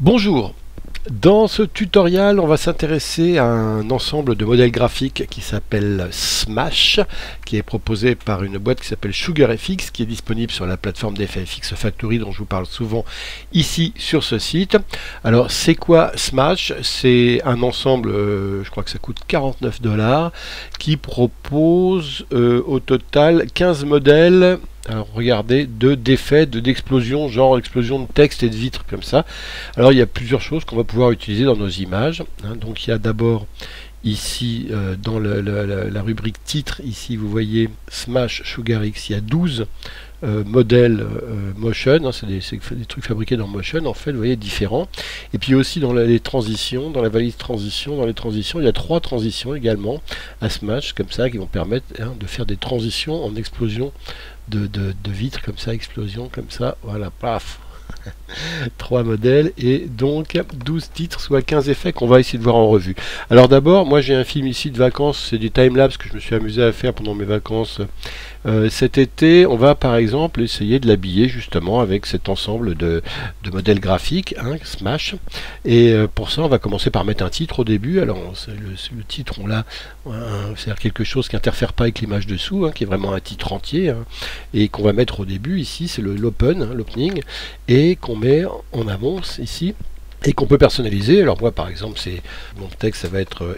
Bonjour Dans ce tutoriel, on va s'intéresser à un ensemble de modèles graphiques qui s'appelle Smash, qui est proposé par une boîte qui s'appelle SugarFX, qui est disponible sur la plateforme d'FFX Factory dont je vous parle souvent ici sur ce site. Alors, c'est quoi Smash? C'est un ensemble, euh, je crois que ça coûte 49 dollars, qui propose euh, au total 15 modèles alors regardez, de d'effets, de d'explosion, genre explosion de texte et de vitres comme ça. Alors il y a plusieurs choses qu'on va pouvoir utiliser dans nos images. Hein. Donc il y a d'abord ici euh, dans la, rubrique titre, ici vous voyez Smash SugarX, il y a 12 euh, modèles euh, Motion, hein. c'est des, des, trucs fabriqués dans Motion en fait, vous voyez, différents. Et puis aussi dans les transitions, dans la valise transition, dans les transitions, il y a trois transitions également à Smash, comme ça, qui vont permettre hein, de faire des transitions en explosion de, vitres comme ça, explosion comme ça, voilà, paf trois modèles et donc 12 titres, soit 15 effets qu'on va essayer de voir en revue. Alors d'abord, moi j'ai un film ici de vacances, c'est du time-lapse que je me suis amusé à faire pendant mes vacances euh, cet été, on va par exemple essayer de l'habiller justement avec cet ensemble de, modèles graphiques, hein, Smash. Et euh, pour ça, on va commencer par mettre un titre au début. Alors le, titre, on l'a, c'est quelque chose qui interfère pas avec l'image dessous, hein, qui est vraiment un titre entier, hein, et qu'on va mettre au début ici, c'est l'open, l'opening, et qu'on met en avance ici et qu'on peut personnaliser. Alors moi par exemple, c'est mon texte, ça va être euh,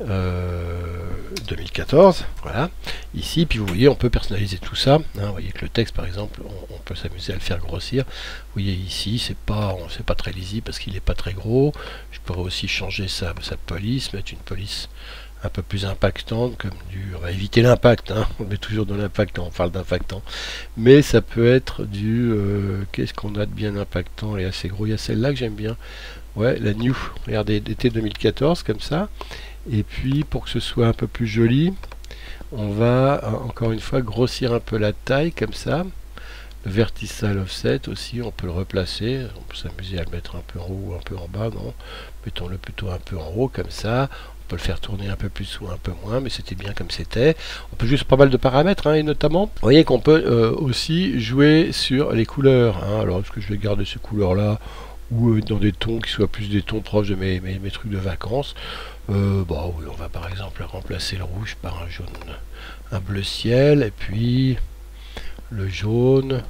été 2014, euh, voilà, ici, puis vous voyez, on peut personnaliser tout ça, hein. vous voyez que le texte, par exemple, on, peut s'amuser à le faire grossir, vous voyez ici, c'est pas, pas très lisible parce qu'il n'est pas très gros, je pourrais aussi changer sa, sa police, mettre une police un peu plus impactante, comme du, on va éviter l'impact, hein. on met toujours de l'impact on parle d'impactant, mais ça peut être du, euh, qu'est-ce qu'on a de bien impactant et assez gros, il y a celle-là que j'aime bien, ouais, la New, regardez, d'été 2014, comme ça, et puis pour que ce soit un peu plus joli, on va euh, encore une fois grossir un peu la taille comme ça. Le vertical offset aussi, on peut le replacer. On peut s'amuser à le mettre un peu en haut ou un peu en bas. Non, mettons-le plutôt un peu en haut comme ça. On peut le faire tourner un peu plus ou un peu moins, mais c'était bien comme c'était. On peut juste pas mal de paramètres, hein, et notamment, vous voyez qu'on peut euh, aussi jouer sur les couleurs. Hein. Alors, est-ce que je vais garder ces couleurs-là? Ou euh, dans des tons qui soient plus des tons proches de mes, mes, trucs de vacances. Euh, bah oui, on va par exemple remplacer le rouge par un jaune, un bleu ciel, et puis le jaune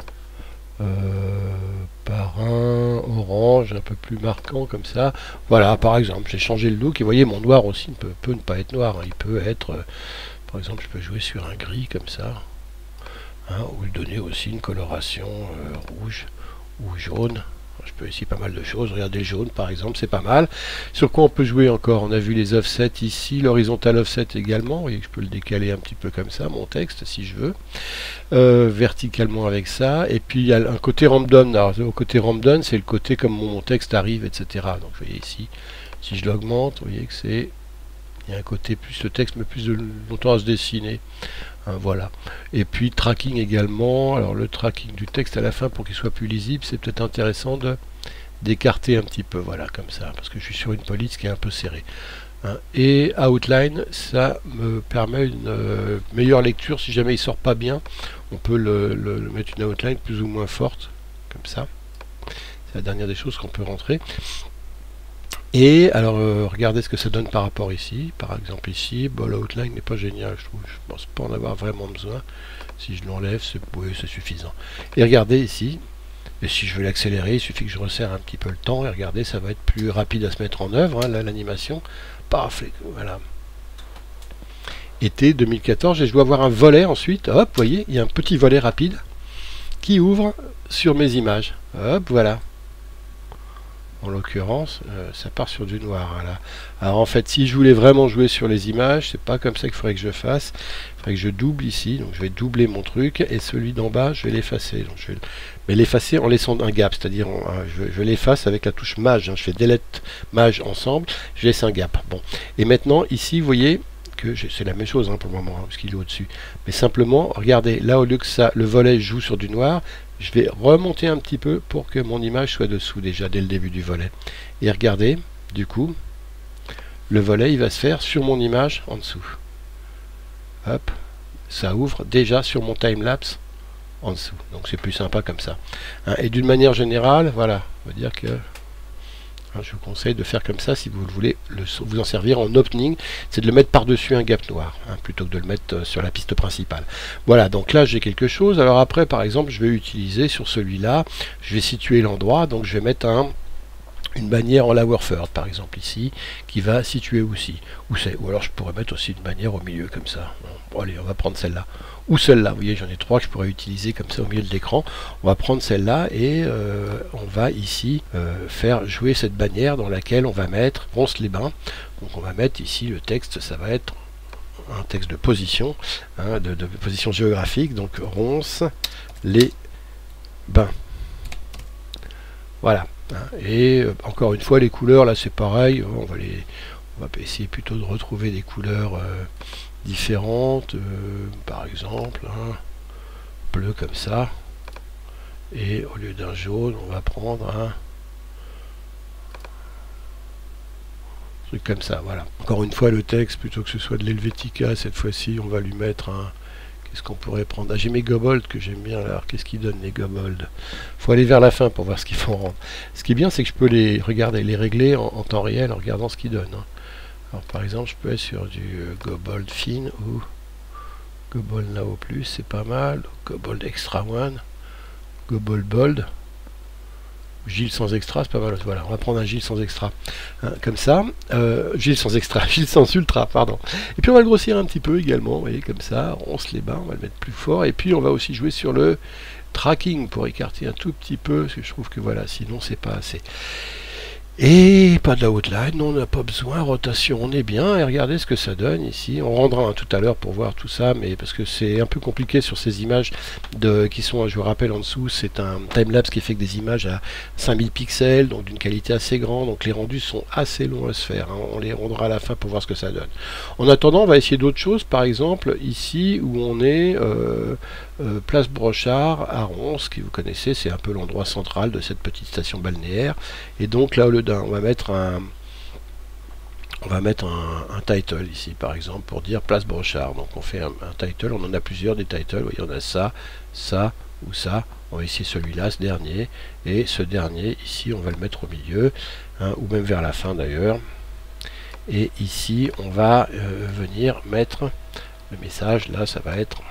euh, par un orange un peu plus marquant comme ça. Voilà, par exemple, j'ai changé le look, et vous voyez, mon noir aussi peut, peut ne pas être noir, hein. il peut être, par exemple, je peux jouer sur un gris comme ça, hein, ou lui donner aussi une coloration rouge ou jaune je peux ici pas mal de choses. Regardez le jaune par exemple, c'est pas mal. Sur quoi on peut jouer encore? On a vu les offsets ici, l'horizontal offset également. Vous voyez que je peux le décaler un petit peu comme ça, mon texte, si je veux. Euh, verticalement avec ça. Et puis il y a un côté random. Alors, au côté random, c'est le côté comme mon texte arrive, etc. Donc vous voyez ici, si je l'augmente, vous voyez que c'est il y a un côté plus le texte met plus de longtemps à se dessiner. Hein, voilà. Et puis tracking également. Alors le tracking du texte à la fin pour qu'il soit plus lisible, c'est peut-être intéressant d'écarter un petit peu, voilà, comme ça, parce que je suis sur une police qui est un peu serrée. Hein. Et outline, ça me permet une euh, meilleure lecture. Si jamais il sort pas bien, on peut le, mettre une outline plus ou moins forte, comme ça. C'est la dernière des choses qu'on peut rentrer. Et alors, euh, regardez ce que ça donne par rapport ici. Par exemple ici, bon, l'outline n'est pas génial, je trouve. Je pense pas en avoir vraiment besoin. Si je l'enlève, c'est suffisant. Et regardez ici. Et si je veux l'accélérer, il suffit que je resserre un petit peu le temps. Et regardez, ça va être plus rapide à se mettre en œuvre, hein, l'animation. Parfait, voilà. Été 2014, et je dois avoir un volet ensuite. Hop, vous voyez, il y a un petit volet rapide qui ouvre sur mes images. Hop, voilà en l'occurrence, euh, ça part sur du noir. Là. Alors en fait, si je voulais vraiment jouer sur les images, c'est pas comme ça qu'il faudrait que je fasse. Il faudrait que je double ici, donc je vais doubler mon truc, et celui d'en bas, je vais l'effacer. Vais... Mais l'effacer en laissant un gap, c'est-à-dire je, l'efface avec la touche mage. Hein. Je fais delete mage ensemble, je laisse un gap. Bon. Et maintenant, ici, vous voyez, c'est la même chose hein, pour le moment, hein, qu'il est au-dessus. Mais simplement, regardez, là au lieu que ça, le volet joue sur du noir, je vais remonter un petit peu pour que mon image soit dessous déjà dès le début du volet. Et regardez, du coup, le volet il va se faire sur mon image en dessous. Hop, ça ouvre déjà sur mon timelapse en dessous. Donc c'est plus sympa comme ça. Hein, et d'une manière générale, voilà, on va dire que je vous conseille de faire comme ça si vous voulez le, vous en servir en opening, c'est de le mettre par-dessus un gap noir, hein, plutôt que de le mettre euh, sur la piste principale. Voilà, donc là j'ai quelque chose. Alors après, par exemple, je vais utiliser sur celui-là, je vais situer l'endroit, donc je vais mettre un une bannière en lower par exemple ici qui va situer aussi. Ou alors je pourrais mettre aussi une bannière au milieu comme ça. Bon, allez on va prendre celle-là. Ou celle-là. Vous voyez j'en ai trois que je pourrais utiliser comme ça au milieu de l'écran. On va prendre celle-là et euh, on va ici euh, faire jouer cette bannière dans laquelle on va mettre ronce les bains. Donc on va mettre ici le texte ça va être un texte de position hein, de position géographique. Donc ronce les bains. Voilà et euh, encore une fois, les couleurs, là c'est pareil, on va, les, on va essayer plutôt de retrouver des couleurs euh, différentes, euh, par exemple, hein, bleu comme ça, et au lieu d'un jaune, on va prendre un truc comme ça, voilà. Encore une fois, le texte, plutôt que ce soit de l'Helvetica, cette fois-ci, on va lui mettre un Qu'est-ce qu'on pourrait prendre ah, J'ai mes gobolds que j'aime bien. Alors, qu'est-ce qu'ils donnent les gobolds faut aller vers la fin pour voir ce qu'ils font rendre. Ce qui est bien, c'est que je peux les regarder, les régler en, temps réel en regardant ce qu'ils donnent. Hein. Alors, par exemple, je peux être sur du euh, gobold fine ou gobold now plus, c'est pas mal. Gobold extra one, gobold bold. Gilles sans extra, c'est pas mal. Voilà, on va prendre un Gilles sans extra. Hein, comme ça. Euh, Gilles sans extra, Gilles sans ultra, pardon. Et puis on va le grossir un petit peu également, vous voyez, comme ça. On se les bat, on va le mettre plus fort. Et puis on va aussi jouer sur le tracking pour écarter un tout petit peu, parce que je trouve que voilà, sinon c'est pas assez. Et pas de la outline, on n'a pas besoin, rotation, on est bien, et regardez ce que ça donne ici. On rendra un tout à l'heure pour voir tout ça, mais parce que c'est un peu compliqué sur ces images de, qui sont, je vous rappelle en dessous, c'est un timelapse qui fait que des images à 5000 pixels, donc d'une qualité assez grande, donc les rendus sont assez longs à se faire. Hein. On les rendra à la fin pour voir ce que ça donne. En attendant, on va essayer d'autres choses, par exemple ici où on est euh, euh, place Brochard à Ronce, qui vous connaissez, c'est un peu l'endroit central de cette petite station balnéaire. Et donc là, au lieu on va mettre un, on va mettre un, title ici, par exemple, pour dire place Brochard. Donc on fait un, title, on en a plusieurs des titles, voyez, on a ça, ça ou ça. On va essayer celui-là, ce dernier, et ce dernier ici, on va le mettre au milieu, hein, ou même vers la fin d'ailleurs. Et ici, on va euh, venir mettre le message, là, ça va être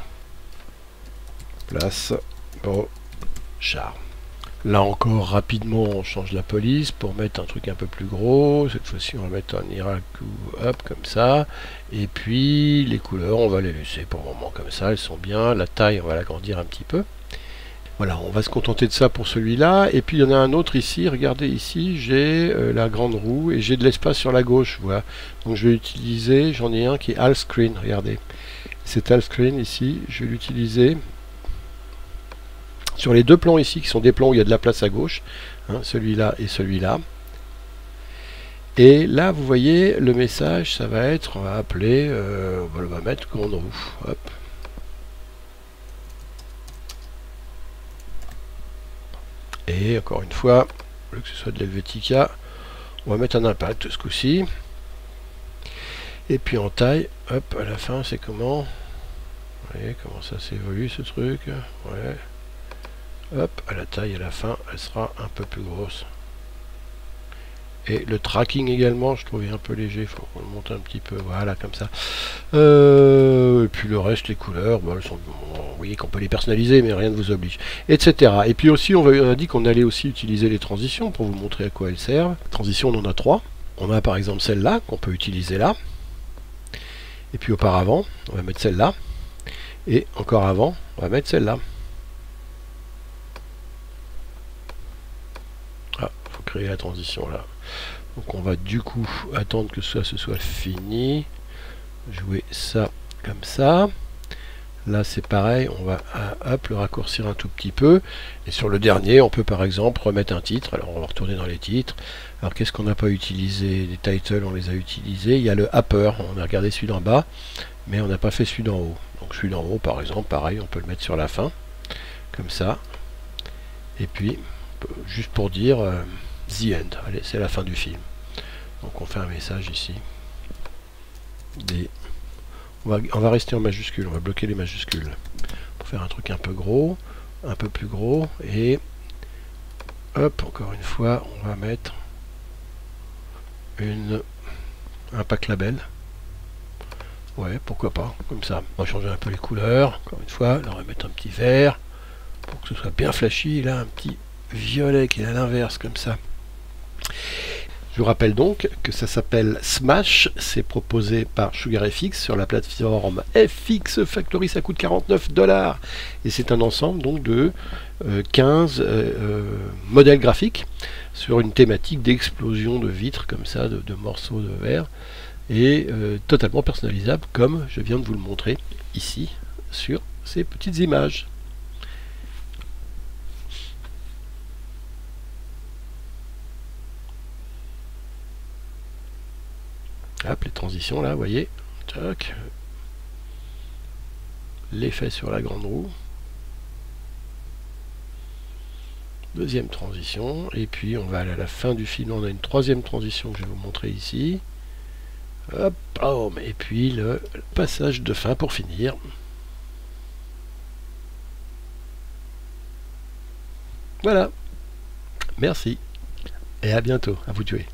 place au char. Là encore, rapidement, on change la police pour mettre un truc un peu plus gros. Cette fois-ci, on va mettre un Iraku up comme ça. Et puis, les couleurs, on va les laisser pour le moment comme ça. Elles sont bien. La taille, on va l'agrandir un petit peu. Voilà, on va se contenter de ça pour celui-là. Et puis, il y en a un autre ici. Regardez ici, j'ai euh, la grande roue et j'ai de l'espace sur la gauche. Voilà. Donc, je vais utiliser, j'en ai un qui est All Screen. Regardez. Cet All Screen ici, je vais l'utiliser sur les deux plans ici, qui sont des plans où il y a de la place à gauche, hein, celui-là et celui-là. Et là, vous voyez, le message, ça va être, on va appeler, euh, on va mettre grande roue. Hop. Et encore une fois, que ce soit de l'Helvetica, on va mettre un impact ce coup-ci. Et puis en taille, hop, à la fin, c'est comment? Vous voyez comment ça s'évolue ce truc? Hop, à la taille à la fin, elle sera un peu plus grosse. Et le tracking également, je trouvais un peu léger, il faut qu'on le monte un petit peu, voilà, comme ça. Euh, et puis le reste, les couleurs, bon, sont, vous voyez qu'on peut les personnaliser, mais rien ne vous oblige, etc. Et puis aussi, on, a dit qu'on allait aussi utiliser les transitions pour vous montrer à quoi elles servent. Transitions, on en a trois. On a par exemple celle-là, qu'on peut utiliser là. Et puis auparavant, on va mettre celle-là. Et encore avant, on va mettre celle-là. La transition là. Donc on va du coup attendre que ça se soit fini. Jouer ça comme ça. Là c'est pareil, on va hop, le raccourcir un tout petit peu. Et sur le dernier, on peut par exemple remettre un titre. Alors on va retourner dans les titres. Alors qu'est-ce qu'on n'a pas utilisé? Les titles, on les a utilisés. Il y a le upper, on a regardé celui d'en bas, mais on n'a pas fait celui d'en haut. Donc celui d'en haut par exemple, pareil, on peut le mettre sur la fin. Comme ça. Et puis, juste pour dire... Euh, The End. Allez, c'est la fin du film. Donc on fait un message ici. Des... On, va, on va rester en majuscule, on va bloquer les majuscules. Pour faire un truc un peu gros, un peu plus gros. Et hop, encore une fois, on va mettre une un pack label. Ouais, pourquoi pas, comme ça. On va changer un peu les couleurs, encore une fois, on va mettre un petit vert, pour que ce soit bien flashy, là un petit violet qui est à l'inverse, comme ça. Je vous rappelle donc que ça s'appelle Smash, c'est proposé par SugarFX sur la plateforme FX Factory, ça coûte 49 dollars et c'est un ensemble donc de 15 euh, euh, modèles graphiques sur une thématique d'explosion de vitres comme ça, de, morceaux de verre et euh, totalement personnalisable comme je viens de vous le montrer ici sur ces petites images. Les transitions là, vous voyez. L'effet sur la grande roue. Deuxième transition. Et puis on va aller à la fin du film. On a une troisième transition que je vais vous montrer ici. Hop, et puis le passage de fin pour finir. Voilà. Merci. Et à bientôt. À vous tuer.